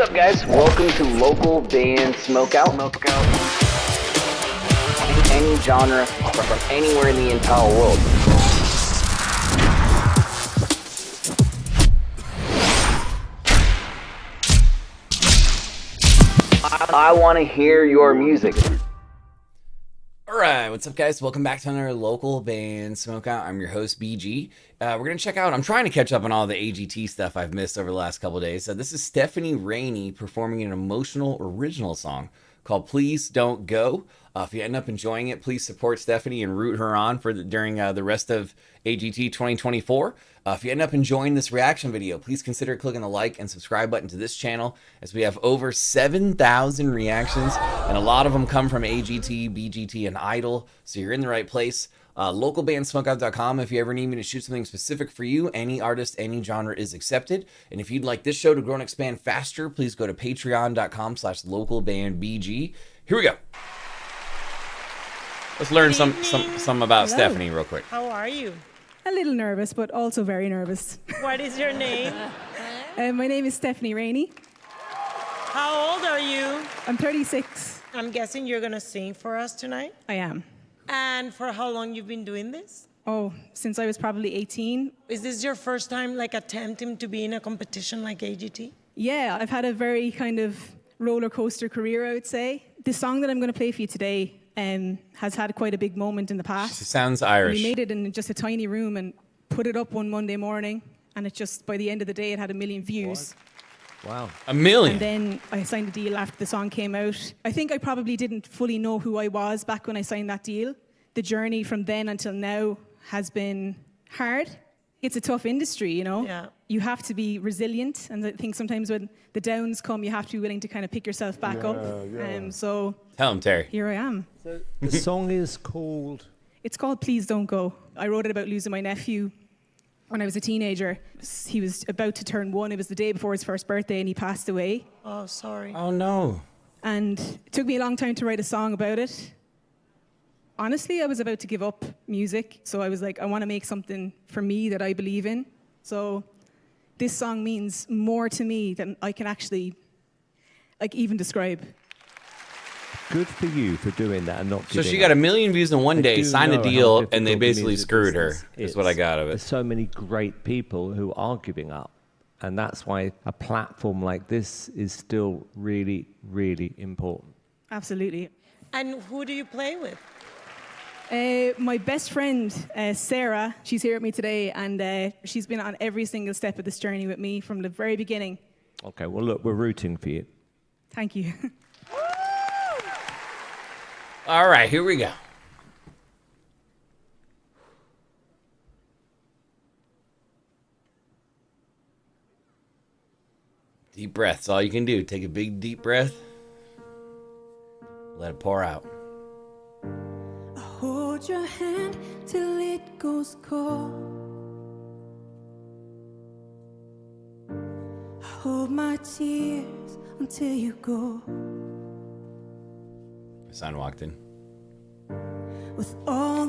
What's up, guys? Welcome to local band Smokeout. Smokeout. Any genre from anywhere in the entire world. I, I want to hear your music. All right, what's up, guys? Welcome back to another local band smokeout. I'm your host, BG. Uh, we're gonna check out. I'm trying to catch up on all the AGT stuff I've missed over the last couple days. So this is Stephanie Rainey performing an emotional original song called "Please Don't Go." Uh, if you end up enjoying it, please support Stephanie and root her on for the, during uh, the rest of AGT 2024. Uh, if you end up enjoying this reaction video, please consider clicking the like and subscribe button to this channel as we have over 7,000 reactions and a lot of them come from AGT, BGT, and Idol. So you're in the right place. Uh, localbandsmokeout.com if you ever need me to shoot something specific for you. Any artist, any genre is accepted. And if you'd like this show to grow and expand faster, please go to patreon.com slash localbandbg. Here we go. Let's learn some some some about Hello. Stephanie real quick. How are you? A little nervous, but also very nervous. What is your name? Uh, my name is Stephanie Rainey. How old are you? I'm 36. I'm guessing you're gonna sing for us tonight. I am. And for how long you've been doing this? Oh, since I was probably 18. Is this your first time like attempting to be in a competition like AGT? Yeah, I've had a very kind of roller coaster career, I would say. The song that I'm going to play for you today um, has had quite a big moment in the She past. sounds irish. We made it in just a tiny room and put it up one Monday morning, and it just by the end of the day it had a million views. Wow. A million. And then I signed a deal after the song came out. I think I probably didn't fully know who I was back when I signed that deal. The journey from then until now has been hard. It's a tough industry, you know. Yeah. You have to be resilient, and I think sometimes when the downs come, you have to be willing to kind of pick yourself back up. Yeah. Um, so Tell him, Terry. here I am. The song is called. It's called Please Don't Go. I wrote it about losing my nephew when I was a teenager. He was about to turn one. It was the day before his first birthday, and he passed away. Oh, sorry. Oh no. And it took me a long time to write a song about it. Honestly, I was about to give up music. So I was like, I want to make something for me that I believe in. So this song means more to me than I can actually like even describe. Good for you for doing that and not. So she got a million views in one I day, signed a deal, and they basically screwed her. business Is what I got of it. There's so many great people who are giving up, and that's why a platform like this is still really, really important. Absolutely. And who do you play with? Uh, my best friend, uh, Sarah, she's here with me today, and uh, she's been on every single step of this journey with me from the very beginning. Okay, well look, we're rooting for you. Thank you. All right, here we go. Deep breaths, all you can do. Take a big deep breath. Let it pour out. Hold your hand till it goes cold. Hold my tears until you go. My son walked in. With all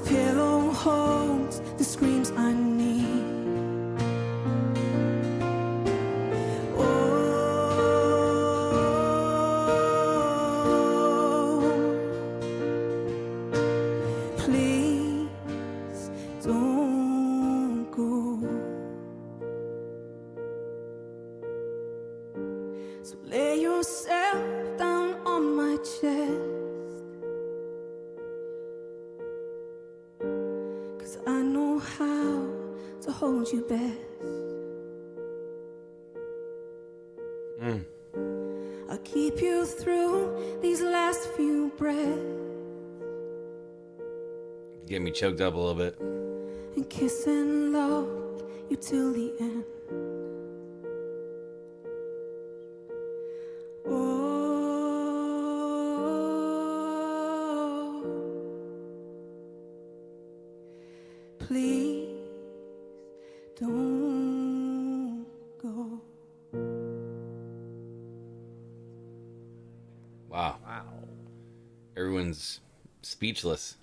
pillow holds the screams I need. Oh, please don't go. So lay yourself down on my chest. You best. Mm. I'll keep you through these last few breaths Get me choked up a little bit. and kiss and love you till the end. Don't go. Wow. Wow. Everyone's speechless.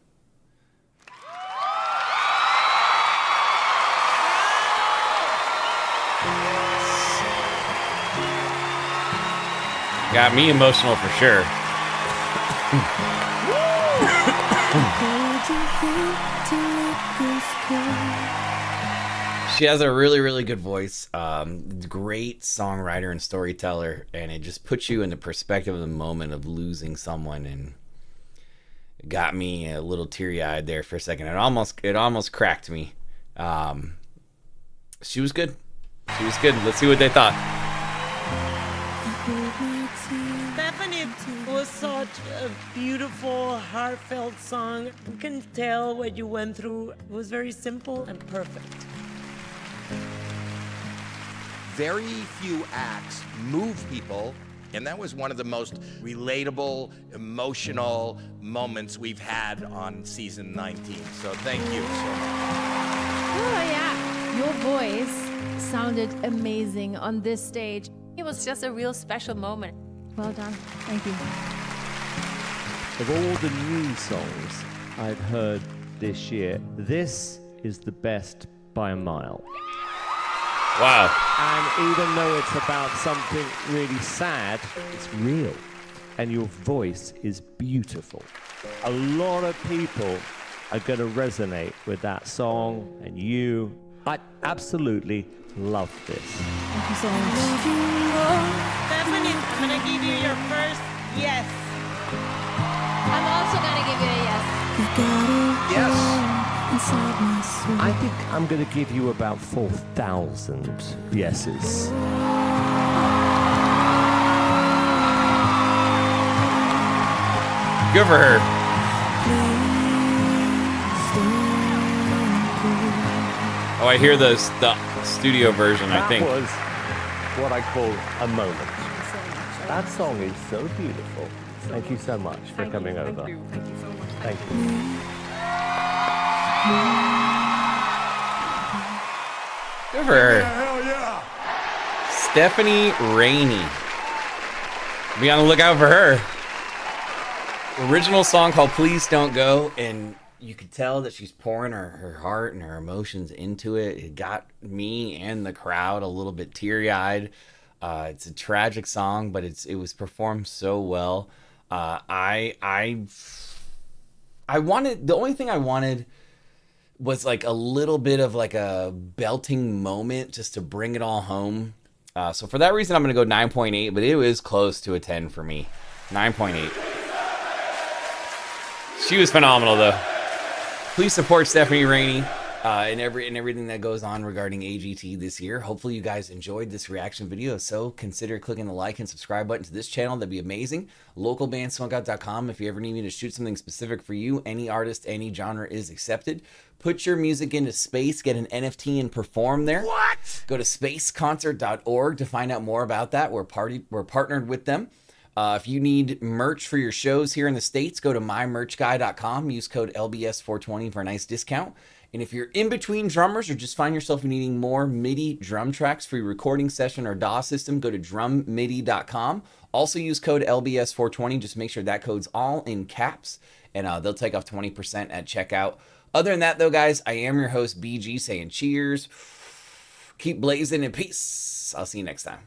Got me emotional for sure. She has a really, really good voice. Um, great songwriter and storyteller, and it just puts you in the perspective of the moment of losing someone, and got me a little teary eyed there for a second. It almost, it almost cracked me. Um, she was good. She was good. Let's see what they thought. Stephanie, was such a beautiful, heartfelt song. You can tell what you went through. It was very simple and perfect. Very few acts move people, and that was one of the most relatable, emotional moments we've had on season 19. So thank you so much. Oh, yeah. Your voice sounded amazing on this stage. It was just a real special moment. Well done. Thank you. Of all the new songs I've heard this year, this is the best by a mile. Wow. And even though it's about something really sad, it's real. And your voice is beautiful. A lot of people are going to resonate with that song, and you. I absolutely love this. Thank you so much. Stephanie, I'm gonna give you your first yes. I'm also gonna give you a yes. Yes. Inside my soul. I think I'm going to give you about 4,000 yeses. Good for her. Oh, I hear the the studio version. I That think. was what I call a moment. That song is so beautiful. Thank you so much for coming over. Thank you. Thank you so much. Thank you. Good for her. Hell yeah. Stephanie Rainey. Be on the lookout for her. Original song called Please Don't Go, and you could tell that she's pouring her, her heart and her emotions into it. It got me and the crowd a little bit teary eyed. Uh, it's a tragic song, but it's it was performed so well. Uh, I I I wanted the only thing I wanted was like a little bit of like a belting moment just to bring it all home. Uh, so for that reason, I'm going to go 9.8, but it was close to a 10 for me. 9.8. She was phenomenal though. Please support Stephanie Rainey uh, and every and everything that goes on regarding AGT this year. Hopefully, you guys enjoyed this reaction video. If so, consider clicking the like and subscribe button to this channel. That'd be amazing. Localbandsmokeout.com. If you ever need me to shoot something specific for you, any artist, any genre is accepted. Put your music into space, get an NFT, and perform there. What? Go to spaceconcert.org to find out more about that. We're party we're partnered with them. Uh, if you need merch for your shows here in the States, go to mymerchguy.com. Use code LBS420 for a nice discount. And if you're in between drummers or just find yourself needing more MIDI drum tracks for your recording session or DAW system, go to drummidi.com. Also use code LBS420. Just make sure that code's all in caps and uh, they'll take off 20% at checkout. Other than that, though, guys, I am your host, BG, saying cheers. Keep blazing and peace. I'll see you next time.